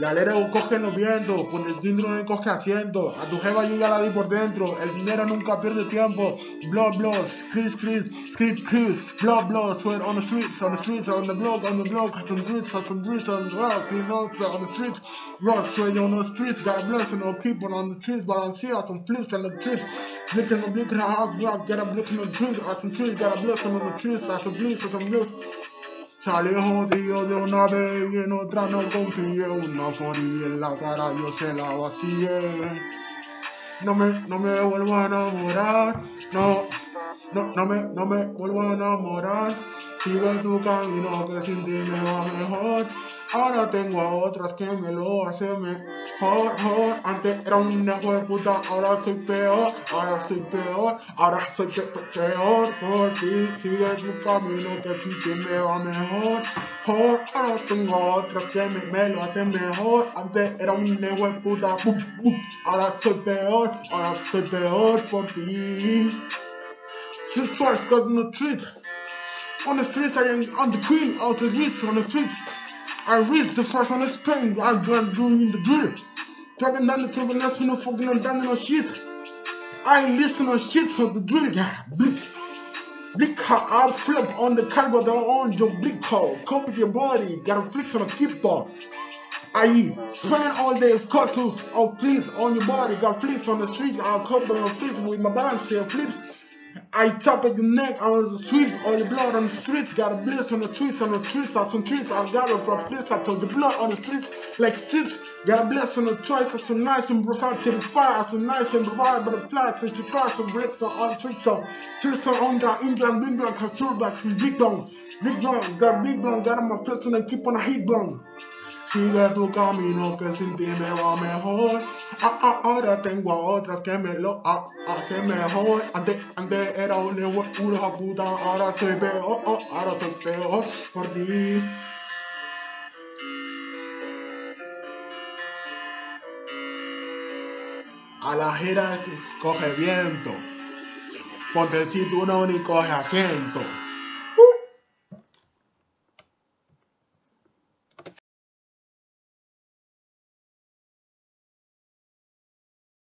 La lera coge en los vientos, con el cinturón no coge asiento. A tu jeva yo ya la di por dentro, el dinero nunca pierde tiempo. Blood, blood, Chris, Chris, Chris, Chris, blood, blood, sweat on the streets, on the streets, on the block, on the block, on the streets, on the streets, on the rock, clean notes on the streets. Rock, sweat on the streets, got blessing, no keep on the trees, balancea, some flips on the trees. Blick in the blick in the house block, get a blick in the trees, got some trees, got a blessing on the trees, got some blips, some blips. Sale jodido de una vez y en otra no confíe. Una foría en la cara yo se la vacié. No me, no me vuelvo a enamorar. No, no, no me, no me vuelvo a enamorar. Sigue tu camino que sin ti me va mejor. Ahora tengo a otras que me lo hacen mejor. Antes era un hijo de puta, ahora soy peor. Ahora soy peor, ahora soy pe pe peor. Por ti sigue tu camino que sin ti me va mejor. Ahora tengo a otras que me, lo hacen mejor. Antes era un hijo de puta, ahora soy peor. Ahora soy peor por ti. Since first got in the street. On the streets, I am on the queen of the streets, on the streets. I reached the first on the spring, I'm doing the drill. Talking down the table, nothing, no fucking no down no shit. I listen to shit, so the drill guy, blick. Blick how I flip on the cargo, the orange your blick call. Copy your body, got a flicks on a keep ball. I spend all day cartoons of flips on your body, got flips on the streets, I'll couple on flips with my balance flips. I tap at your neck on the street, all the blood on the streets, got a bliss on the streets, on the streets, out some trees, I got it from bliss, I told the blood on the streets, like streets, got a bliss on the choice, that's so nice and brought out to the fire, so nice and provide by the flags, it's your cross and bricks on all the streets, so streets on the England, big blank, cause back from big bang, big bang, got big bang, got on my flips and I keep on a heat bang. Sigue tu camino que sin ti me va mejor. Ah, ah, ahora tengo a otras que me lo ah, hacen mejor. Antes, antes era un una puta, ahora soy peor, oh, ahora soy peor por ti. A la gira coge viento. Ponte el cinturón y coge asiento.